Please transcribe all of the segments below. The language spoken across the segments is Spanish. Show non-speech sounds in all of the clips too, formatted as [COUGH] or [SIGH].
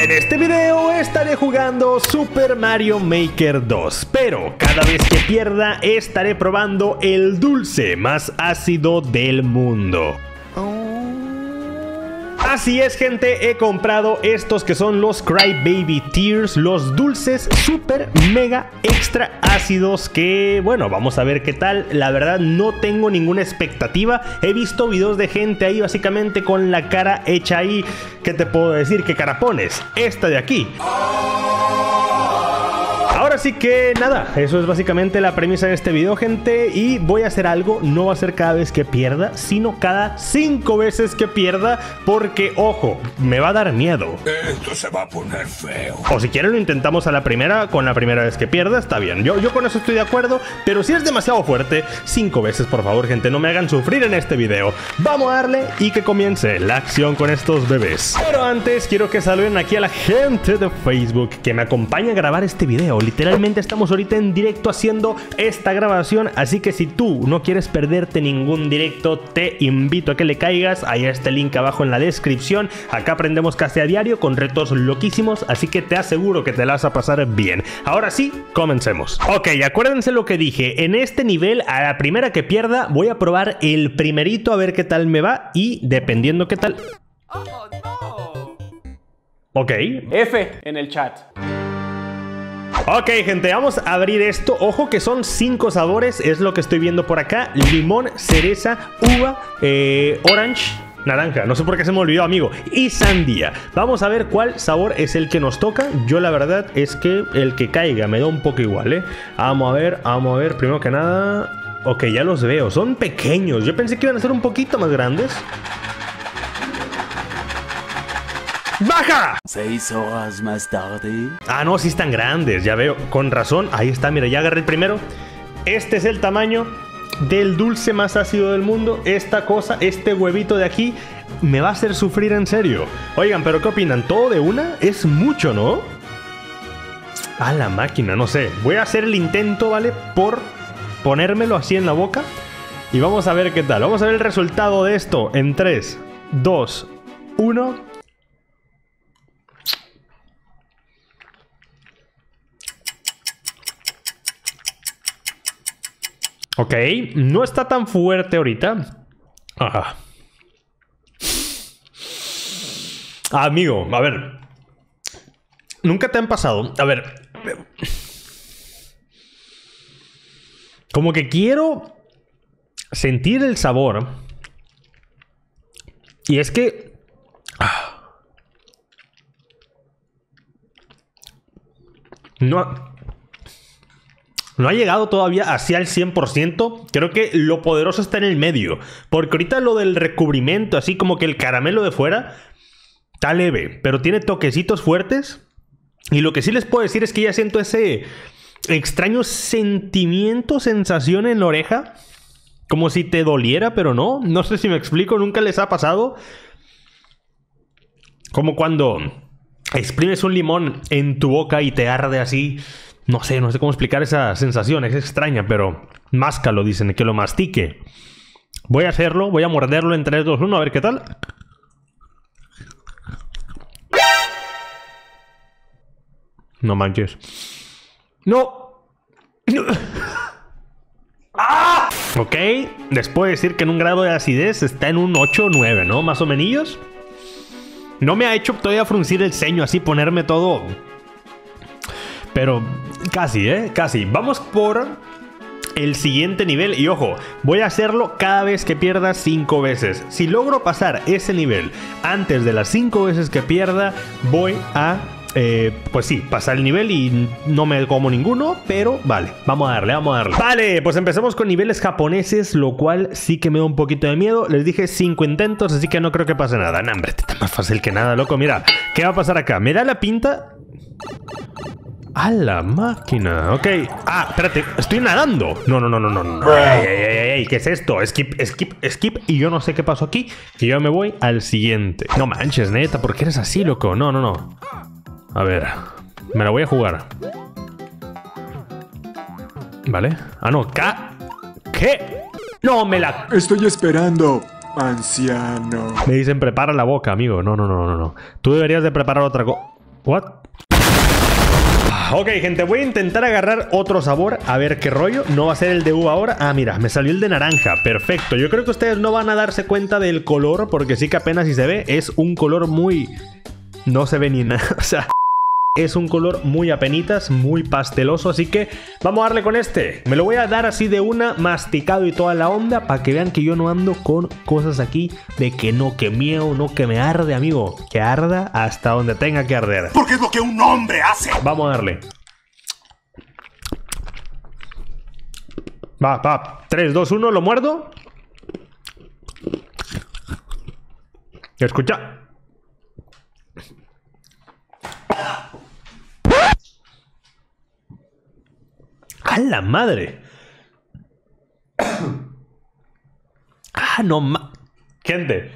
En este video estaré jugando Super Mario Maker 2, pero cada vez que pierda estaré probando el dulce más ácido del mundo. Así es gente, he comprado estos que son los Cry Baby Tears, los dulces super mega extra ácidos que bueno, vamos a ver qué tal. La verdad no tengo ninguna expectativa, he visto videos de gente ahí básicamente con la cara hecha ahí, ¿qué te puedo decir? ¿Qué cara pones? Esta de aquí. Ahora sí que nada, eso es básicamente la premisa de este video, gente. Y voy a hacer algo, no va a ser cada vez que pierda, sino cada cinco veces que pierda. Porque, ojo, me va a dar miedo. Esto se va a poner feo. O si quieren lo intentamos a la primera, con la primera vez que pierda, está bien. Yo, yo con eso estoy de acuerdo, pero si es demasiado fuerte, cinco veces por favor, gente, no me hagan sufrir en este video. Vamos a darle y que comience la acción con estos bebés. Pero antes quiero que saluden aquí a la gente de Facebook que me acompaña a grabar este video. Literalmente estamos ahorita en directo haciendo esta grabación, así que si tú no quieres perderte ningún directo, te invito a que le caigas. Ahí está el link abajo en la descripción. Acá aprendemos casi a diario con retos loquísimos, así que te aseguro que te la vas a pasar bien. Ahora sí, comencemos. Ok, acuérdense lo que dije. En este nivel, a la primera que pierda, voy a probar el primerito a ver qué tal me va y dependiendo qué tal... Ok, F en el chat. Ok, gente, vamos a abrir esto. Ojo que son cinco sabores, es lo que estoy viendo por acá. Limón, cereza, uva, eh, orange, naranja. No sé por qué se me olvidó, amigo. Y sandía. Vamos a ver cuál sabor es el que nos toca. Yo la verdad es que el que caiga me da un poco igual, ¿eh? Vamos a ver, vamos a ver. Primero que nada... Ok, ya los veo. Son pequeños. Yo pensé que iban a ser un poquito más grandes. ¡Baja! Seis horas más tarde. Ah, no, sí están grandes, ya veo. Con razón. Ahí está, mira, ya agarré el primero. Este es el tamaño del dulce más ácido del mundo. Esta cosa, este huevito de aquí, me va a hacer sufrir en serio. Oigan, pero ¿qué opinan? ¿Todo de una? Es mucho, ¿no? A la máquina, no sé. Voy a hacer el intento, ¿vale? Por ponérmelo así en la boca. Y vamos a ver qué tal. Vamos a ver el resultado de esto en 3, 2, 1. Ok, no está tan fuerte ahorita. Ah. Amigo, a ver. Nunca te han pasado. A ver. Como que quiero sentir el sabor. Y es que... No... No ha llegado todavía hacia el 100%. Creo que lo poderoso está en el medio. Porque ahorita lo del recubrimiento, así como que el caramelo de fuera, está leve. Pero tiene toquecitos fuertes. Y lo que sí les puedo decir es que ya siento ese extraño sentimiento, sensación en la oreja. Como si te doliera, pero no. No sé si me explico, nunca les ha pasado. Como cuando exprimes un limón en tu boca y te arde así. No sé, no sé cómo explicar esa sensación, es extraña, pero máscalo, dicen, que lo mastique. Voy a hacerlo, voy a morderlo en 3, 2, 1, a ver qué tal. No manches. ¡No! ¡Ah! [LAUGHS] Ok, les puedo decir que en un grado de acidez está en un 8 o 9, ¿no? Más o menos. No me ha hecho todavía fruncir el ceño, así ponerme todo pero casi, ¿eh? Casi. Vamos por el siguiente nivel. Y ojo, voy a hacerlo cada vez que pierda 5 veces. Si logro pasar ese nivel antes de las 5 veces que pierda, voy a... Eh, pues sí, pasar el nivel y no me como ninguno, pero vale, vamos a darle, vamos a darle. Vale, pues empezamos con niveles japoneses, lo cual sí que me da un poquito de miedo. Les dije 5 intentos, así que no creo que pase nada. No, hombre, está más fácil que nada, loco. Mira, ¿qué va a pasar acá? Me da la pinta a la máquina, ok. Ah, espérate, estoy nadando. No, no, no, no, no. no. Ey, ey, ey, ¿Qué es esto? Skip, skip, skip. Y yo no sé qué pasó aquí. Que yo me voy al siguiente. No manches, neta, ¿por qué eres así, loco? No, no, no. A ver, me la voy a jugar. ¿Vale? Ah, no, K. ¿Qué? No, me la. Estoy esperando, anciano. Me dicen prepara la boca, amigo. No, no, no, no, no. Tú deberías de preparar otra cosa. What? Ok, gente, voy a intentar agarrar otro sabor, a ver qué rollo. No va a ser el de uva ahora. Ah, mira, me salió el de naranja. Perfecto. Yo creo que ustedes no van a darse cuenta del color, porque sí que apenas si se ve, es un color muy... No se ve ni nada. [LAUGHS] O sea, es un color muy apenitas, muy pasteloso, así que vamos a darle con este. Me lo voy a dar así de una, masticado y toda la onda, para que vean que yo no ando con cosas aquí de que no, que miedo, no, que me arde, amigo. Que arda hasta donde tenga que arder. Porque es lo que un hombre hace. Vamos a darle. Va, va. 3, 2, 1, lo muerdo. Escucha. ¡A la madre! [COUGHS] ¡Ah, no ma... Gente.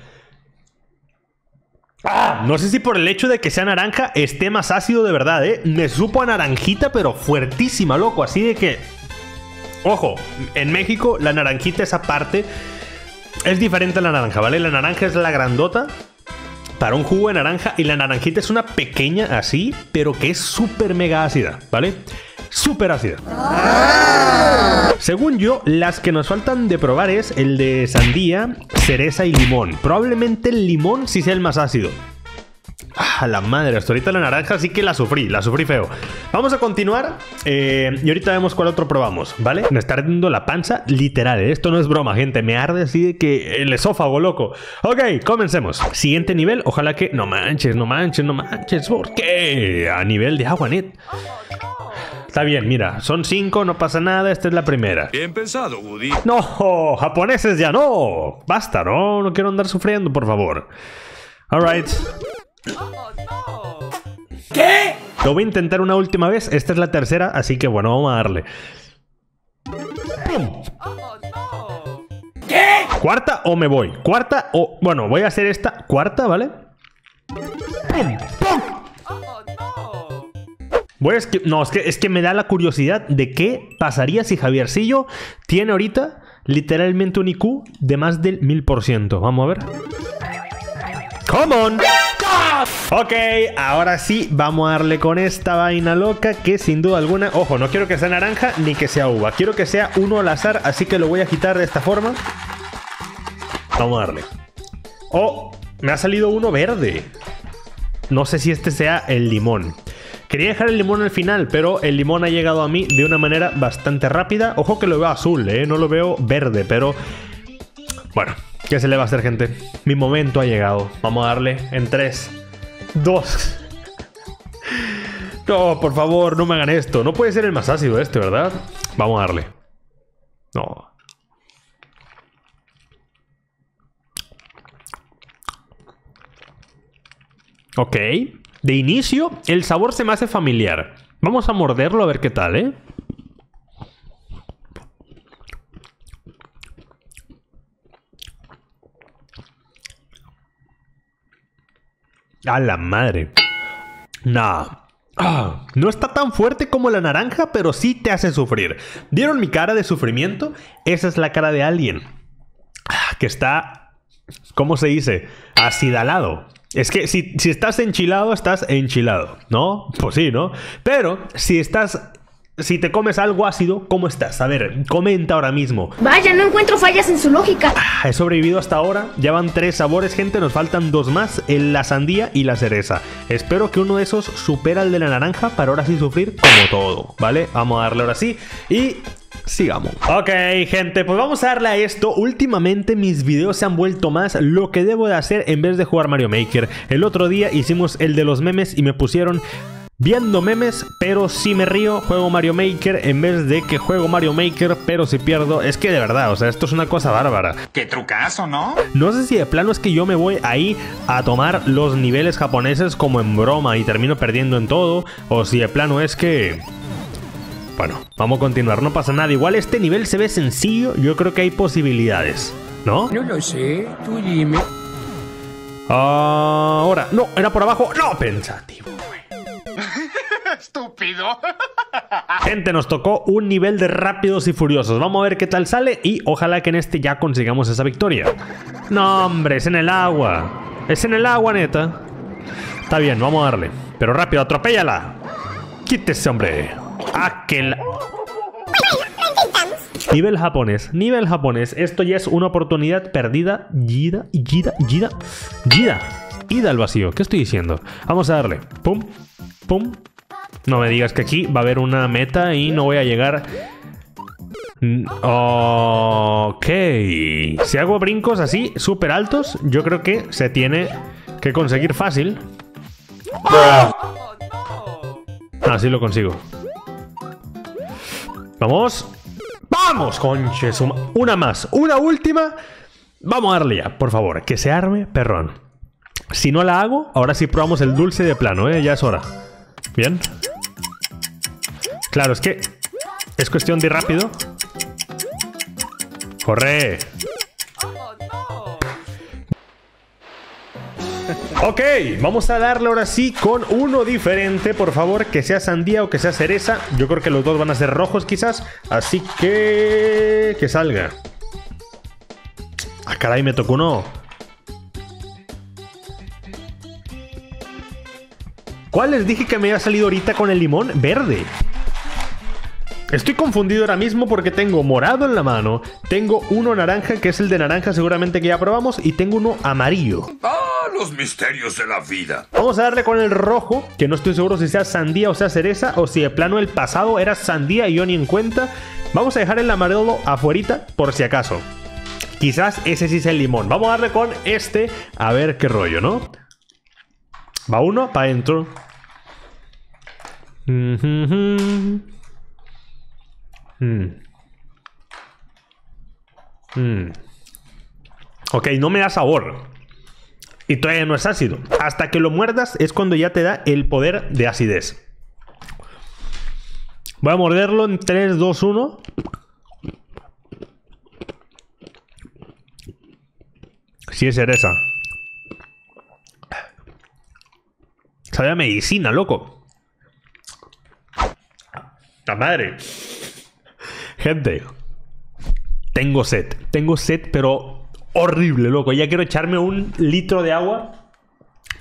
Ah, no sé si por el hecho de que sea naranja esté más ácido de verdad, ¿eh? Me supo a naranjita, pero fuertísima, loco. Así de que... Ojo, en México la naranjita esa parte es diferente a la naranja, ¿vale? La naranja es la grandota para un jugo de naranja y la naranjita es una pequeña así, pero que es súper mega ácida, ¿vale? Súper ácida. Según yo, las que nos faltan de probar es el de sandía, cereza y limón. Probablemente el limón sí sea el más ácido. Ah, la madre, hasta ahorita la naranja sí que la sufrí, la sufrí feo. Vamos a continuar eh, y ahorita vemos cuál otro probamos, ¿vale? Me está ardiendo la panza, literal, ¿eh? esto no es broma, gente, me arde así de que el esófago, loco. Ok, comencemos. Siguiente nivel, ojalá que... No manches, no manches, no manches, ¿por qué? A nivel de agua, net. Está bien, mira, son cinco, no pasa nada, esta es la primera. Bien pensado, Woody. No, japoneses ya no. Basta, no, no quiero andar sufriendo, por favor. Alright. ¿Qué? Lo voy a intentar una última vez, esta es la tercera, así que bueno, vamos a darle. ¡Pum! ¿Qué? ¿Cuarta o me voy? ¿Cuarta o...? Bueno, voy a hacer esta cuarta, ¿vale? ¡Pum! No, es que, es que me da la curiosidad de qué pasaría si Javiercillo tiene ahorita literalmente un IQ de más del 1000%. Vamos a ver. ¡Come! Ok, ahora sí, vamos a darle con esta vaina loca que sin duda alguna... Ojo, no quiero que sea naranja ni que sea uva. Quiero que sea uno al azar, así que lo voy a agitar de esta forma. Vamos a darle. Oh, me ha salido uno verde. No sé si este sea el limón. Quería dejar el limón al final, pero el limón ha llegado a mí de una manera bastante rápida. Ojo que lo veo azul, ¿eh? No lo veo verde, pero... Bueno, ¿qué se le va a hacer, gente? Mi momento ha llegado. Vamos a darle en 3, 2... [LAUGHS] No, por favor, no me hagan esto. No puede ser el más ácido este, ¿verdad? Vamos a darle. No. Ok. De inicio, el sabor se me hace familiar. Vamos a morderlo a ver qué tal, ¿eh? A la madre. Nah. Ah, no está tan fuerte como la naranja, pero sí te hace sufrir. ¿Vieron mi cara de sufrimiento? Esa es la cara de alguien. Ah, Que está... ¿Cómo se dice? Acidalado. Es que si, si estás enchilado, estás enchilado, ¿no? Pues sí, ¿no? Pero si estás... Si te comes algo ácido, ¿cómo estás? A ver, comenta ahora mismo. Vaya, no encuentro fallas en su lógica. He sobrevivido hasta ahora. Ya van tres sabores, gente. Nos faltan dos más: el- la sandía y la cereza. Espero que uno de esos supera el de la naranja para ahora sí sufrir como todo, ¿vale? Vamos a darle ahora sí. Y. Sigamos. Ok, gente, pues vamos a darle a esto. Últimamente mis videos se han vuelto más lo que debo de hacer en vez de jugar Mario Maker. El otro día hicimos el de los memes y me pusieron Viendo memes, pero si me río, juego Mario Maker en vez de que juego Mario Maker, pero si pierdo. Es que de verdad, o sea, esto es una cosa bárbara. Qué trucazo, ¿no? No sé si de plano es que yo me voy ahí a tomar los niveles japoneses como en broma y termino perdiendo en todo, o si de plano es que... Bueno, vamos a continuar, no pasa nada. Igual este nivel se ve sencillo, yo creo que hay posibilidades, ¿no? No lo sé, tú dime. Ahora, no, era por abajo, no, pensativo. Estúpido. Gente, nos tocó un nivel de rápidos y furiosos. Vamos a ver qué tal sale y ojalá que en este ya consigamos esa victoria. No, hombre, es en el agua. Es en el agua, neta. Está bien, vamos a darle. Pero rápido, atropéllala. Quítese, hombre. Aquel. Nivel japonés, nivel japonés. Esto ya es una oportunidad perdida. Gida, Gida, Gida, Gida. Ida al vacío. ¿Qué estoy diciendo? Vamos a darle. Pum, pum. No me digas que aquí va a haber una meta y no voy a llegar. Ok. Si hago brincos así, súper altos, yo creo que se tiene que conseguir fácil. Así lo consigo. Vamos. Vamos, conche. suma- Una más. Una última. Vamos a darle ya, por favor. Que se arme, perrón. Si no la hago, ahora sí probamos el dulce de plano, ¿eh? Ya es hora. Bien. Claro, es que es cuestión de ir rápido. Corre. Ok, vamos a darle ahora sí con uno diferente, por favor, que sea sandía o que sea cereza. Yo creo que los dos van a ser rojos quizás, así que... que salga. Ah, caray, me tocó uno. ¿Cuál les dije que me había salido ahorita con el limón? Verde. Estoy confundido ahora mismo porque tengo morado en la mano, tengo uno naranja, que es el de naranja seguramente que ya probamos, y tengo uno amarillo. Ah, los misterios de la vida. Vamos a darle con el rojo, que no estoy seguro si sea sandía o sea cereza, o si de plano el pasado era sandía y yo ni en cuenta. Vamos a dejar el amarillo afuerita por si acaso. Quizás ese sí sea el limón. Vamos a darle con este a ver qué rollo, ¿no? Va uno para adentro. Mm. Mm. Ok, no me da sabor. Y todavía no es ácido. Hasta que lo muerdas es cuando ya te da el poder de acidez. Voy a morderlo en 3, 2, 1. Sí es cereza. Sabe a medicina, loco. La madre. Gente. Tengo sed. Tengo sed, pero horrible, loco. Ya quiero echarme un litro de agua.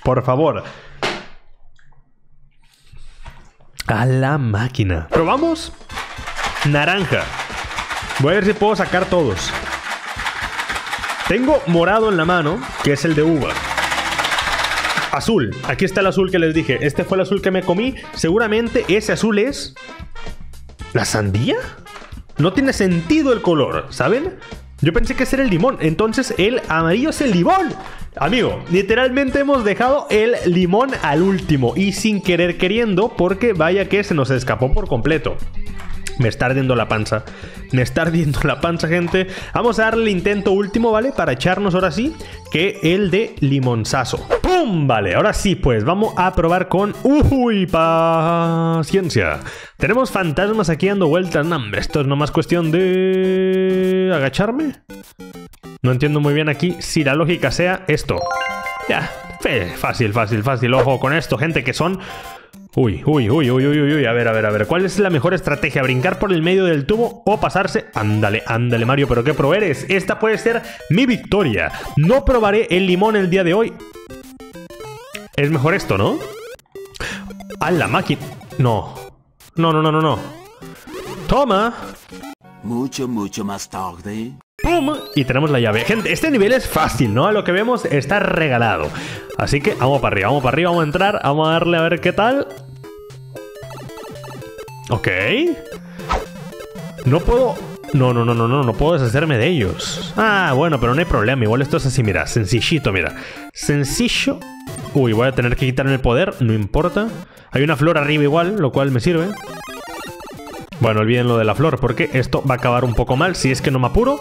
Por favor. A la máquina. Probamos. Naranja. Voy a ver si puedo sacar todos. Tengo morado en la mano, que es el de uva. Azul. Aquí está el azul que les dije. Este fue el azul que me comí. Seguramente ese azul es... ¿La sandía? No tiene sentido el color, ¿saben? Yo pensé que ese era el limón. Entonces el amarillo es el limón. Amigo, literalmente hemos dejado el limón al último. Y sin querer queriendo, porque vaya que se nos escapó por completo. Me está ardiendo la panza. Me está ardiendo la panza, gente. Vamos a darle el intento último, ¿vale? Para echarnos ahora sí, que el de limonzazo. ¡Pum! Vale, ahora sí, pues vamos a probar con... ¡Uy! Paciencia. Tenemos fantasmas aquí dando vueltas. No, hombre, esto es nomás cuestión de... ¿Agacharme? No entiendo muy bien aquí si la lógica sea esto. Ya, fácil, fácil, fácil. Ojo con esto, gente, que son... Uy, uy, uy, uy, uy, uy, uy, a ver, a ver, a ver. ¿Cuál es la mejor estrategia? ¿Brincar por el medio del tubo o pasarse? Ándale, ándale, Mario, pero qué pro eres. Esta puede ser mi victoria. No probaré el limón el día de hoy. Es mejor esto, ¿no? A la máquina. No. No, no, no, no, no. Toma. Mucho, mucho más tarde. ¡Pum! Y tenemos la llave. Gente, este nivel es fácil, ¿no? A lo que vemos está regalado. Así que vamos para arriba, vamos para arriba, vamos a entrar, vamos a darle a ver qué tal. Ok. No puedo... No, no, no, no, no, no puedo deshacerme de ellos. Ah, bueno, pero no hay problema. Igual esto es así, mira. Sencillito, mira. Sencillo. Uy, voy a tener que quitarme el poder, no importa. Hay una flor arriba igual, lo cual me sirve. Bueno, olviden lo de la flor, porque esto va a acabar un poco mal. Si es que no me apuro,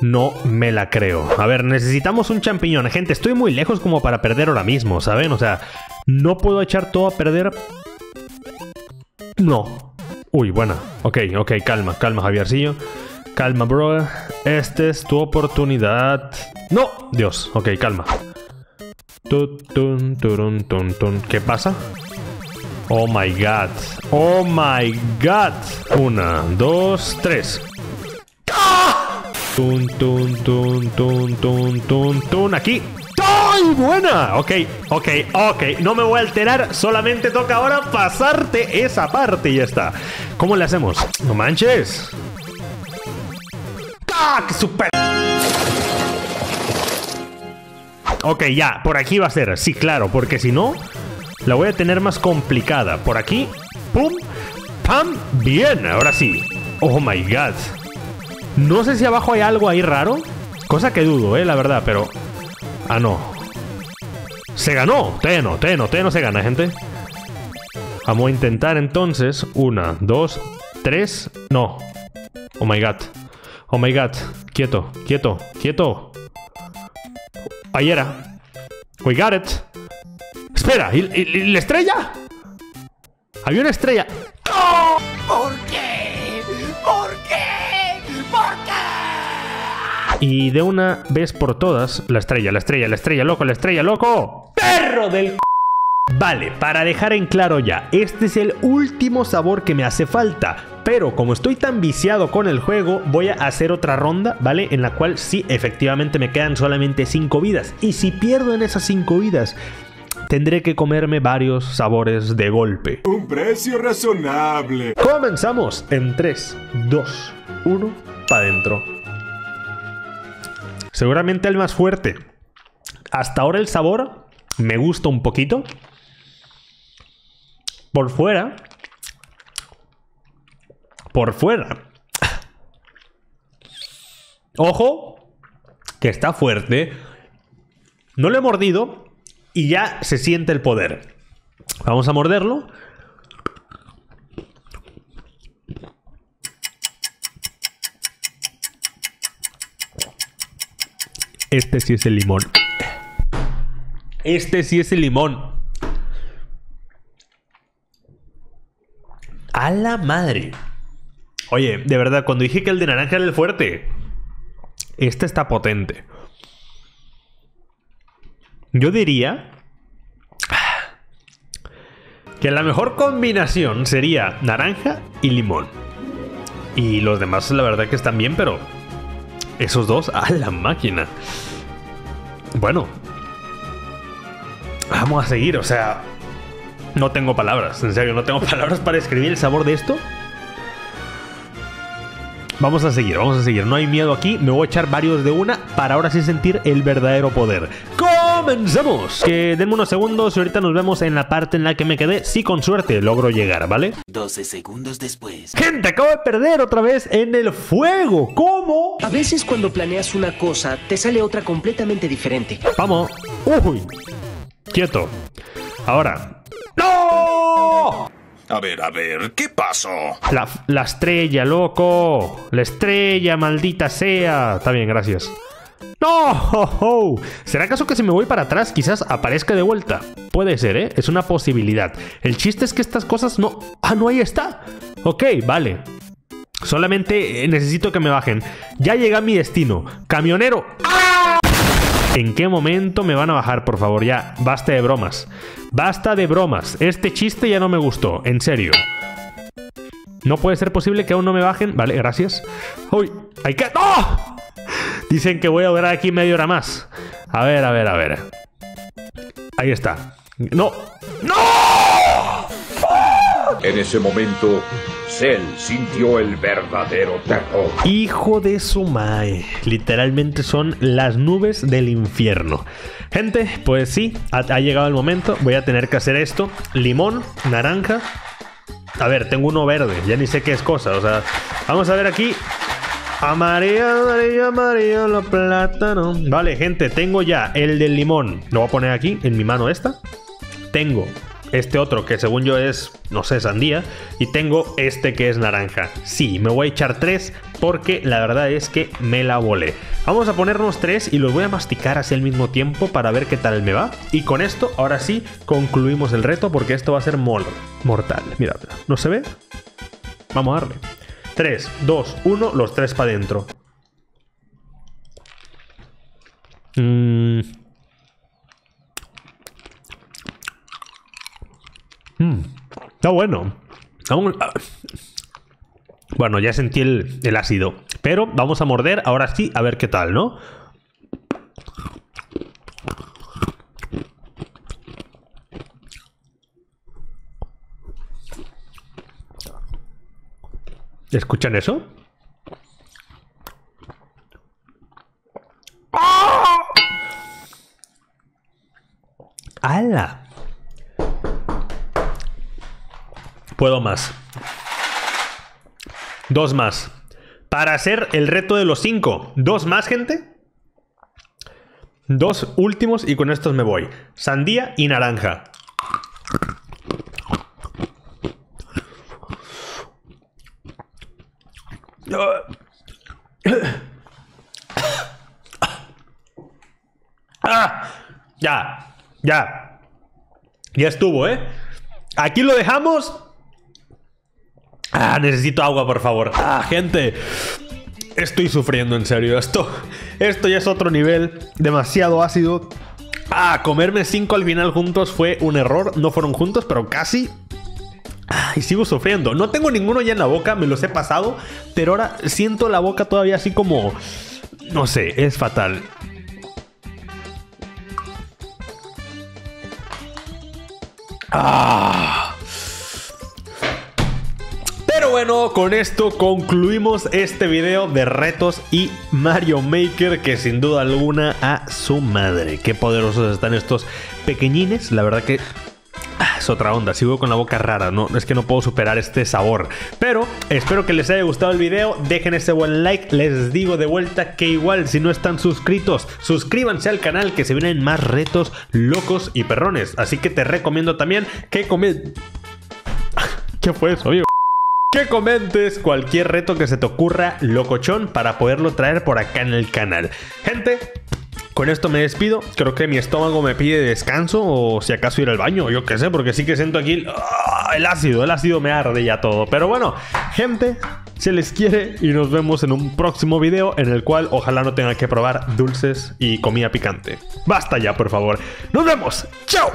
no me la creo. A ver, necesitamos un champiñón. Gente, estoy muy lejos como para perder ahora mismo, ¿saben? O sea, no puedo echar todo a perder. No. Uy, buena. Ok, ok, calma, calma, Javiercillo. Calma, bro. Esta es tu oportunidad. ¡No! Dios, ok, calma. ¿Qué pasa? Oh my god. Oh my god. Una, dos, tres. ¡Ah! Tun, tun, tun, tun, tun, tun, tun. Aquí. ¡Ay, buena! Ok, ok, ok. No me voy a alterar. Solamente toca ahora pasarte esa parte y ya está. ¿Cómo le hacemos? No manches. ¡Ah, qué super! Ok, ya. Por aquí va a ser. Sí, claro. Porque si no, la voy a tener más complicada. Por aquí. ¡Pum! ¡Pam! Bien. Ahora sí. Oh, my God. No sé si abajo hay algo ahí raro. Cosa que dudo, eh, la verdad, pero... Ah, no. Se ganó. Teno, Teno, Teno se gana, gente. Vamos a intentar entonces. Una, dos, tres. No. Oh my god. Oh my god. Quieto, quieto, quieto. Ahí era. We got it. Espera, ¿y, y- y la estrella? Había una estrella. ¿Por qué? ¿Por qué? ¿Por qué? Y de una vez por todas, la estrella, la estrella, la estrella, loco, la estrella, loco. ¡Perro del c-! Vale, para dejar en claro ya, este es el último sabor que me hace falta. Pero como estoy tan viciado con el juego, voy a hacer otra ronda, ¿vale? En la cual sí, efectivamente me quedan solamente 5 vidas. Y si pierdo en esas 5 vidas, tendré que comerme varios sabores de golpe. Un precio razonable. Comenzamos en 3, 2, 1, para adentro. Seguramente el más fuerte. Hasta ahora el sabor me gusta un poquito. Por fuera. Por fuera. Ojo, que está fuerte. No lo he mordido y ya se siente el poder. Vamos a morderlo. Este sí es el limón. Este sí es el limón. A la madre. Oye, de verdad, cuando dije que el de naranja era el fuerte, este está potente. Yo diría que la mejor combinación sería naranja y limón. Y los demás, la verdad que están bien, pero esos dos [LAUGHS] a la máquina. Bueno. Vamos a seguir, o sea... No tengo palabras, en serio, no tengo [LAUGHS] palabras para describir el sabor de esto. Vamos a seguir, vamos a seguir. No hay miedo aquí. Me voy a echar varios de una para ahora sí sentir el verdadero poder. ¡Comencemos! Que denme unos segundos y ahorita nos vemos en la parte en la que me quedé. Si con suerte logro llegar, ¿vale? 12 segundos después. Gente, acabo de perder otra vez en el fuego. ¿Cómo? A veces cuando planeas una cosa, te sale otra completamente diferente. Vamos. Uy. Quieto. Ahora. ¡No! A ver, a ver, ¿qué pasó? La, la estrella, loco. La estrella, maldita sea. Está bien, gracias. ¡No! ¿Será acaso que si me voy para atrás quizás aparezca de vuelta? Puede ser, ¿eh? Es una posibilidad. El chiste es que estas cosas no... Ah, no, ahí está. Ok, vale. Solamente eh, necesito que me bajen. Ya llega mi destino. Camionero. ¿En qué momento me van a bajar, por favor? Ya, basta de bromas. Basta de bromas. Este chiste ya no me gustó, en serio. No puede ser posible que aún no me bajen. Vale, gracias. Uy, hay que. ¡No! Dicen que voy a durar aquí media hora más. A ver, a ver, a ver. Ahí está. No. ¡No! En ese momento, Cell sintió el verdadero terror. Hijo de su mae. Literalmente son las nubes del infierno. Gente, pues sí, ha, ha llegado el momento. Voy a tener que hacer esto. Limón, naranja. A ver, tengo uno verde. Ya ni sé qué es cosa. O sea, vamos a ver aquí. Amarillo, amarillo, amarillo, los plátanos. Vale, gente, tengo ya el del limón. Lo voy a poner aquí, en mi mano esta. Tengo este otro que según yo es, no sé, sandía. Y tengo este que es naranja. Sí, me voy a echar tres porque la verdad es que me la volé. Vamos a ponernos tres y los voy a masticar así al mismo tiempo para ver qué tal me va. Y con esto, ahora sí, concluimos el reto porque esto va a ser mortal. Mira, ¿no se ve? Vamos a darle. 3, 2, 1, los tres para adentro. Mmm. Mm, está bueno. Bueno, ya sentí el, el ácido. Pero vamos a morder ahora sí a ver qué tal, ¿no? ¿Escuchan eso? ¡Hala! Puedo más. Dos más. Para hacer el reto de los cinco. ¿Dos más, gente? Dos últimos y con estos me voy. Sandía y naranja. Ah, ya, ya. Ya estuvo, ¿eh? Aquí lo dejamos. Ah, necesito agua, por favor. Ah, gente. Estoy sufriendo, en serio. Esto, esto ya es otro nivel. Demasiado ácido. Ah, comerme cinco al final juntos fue un error. No fueron juntos, pero casi. Y sigo sufriendo. No tengo ninguno ya en la boca, me los he pasado. Pero ahora siento la boca todavía así como... No sé, es fatal. Ah. Pero bueno, con esto concluimos este video de retos y Mario Maker que sin duda alguna a su madre. Qué poderosos están estos pequeñines. La verdad que es otra onda, sigo con la boca rara, no es que no puedo superar este sabor. Pero espero que les haya gustado el video, dejen ese buen like, les digo de vuelta que igual si no están suscritos, suscríbanse al canal que se vienen más retos locos y perrones. Así que te recomiendo también que comen... [LAUGHS] ¿Qué fue eso, amigo? Que comentes cualquier reto que se te ocurra locochón para poderlo traer por acá en el canal. Gente, con esto me despido. Creo que mi estómago me pide descanso o si acaso ir al baño, yo qué sé, porque sí que siento aquí ¡ah! el ácido, el ácido me arde ya todo. Pero bueno, gente, se les quiere y nos vemos en un próximo video en el cual ojalá no tenga que probar dulces y comida picante. Basta ya, por favor. Nos vemos. Chao.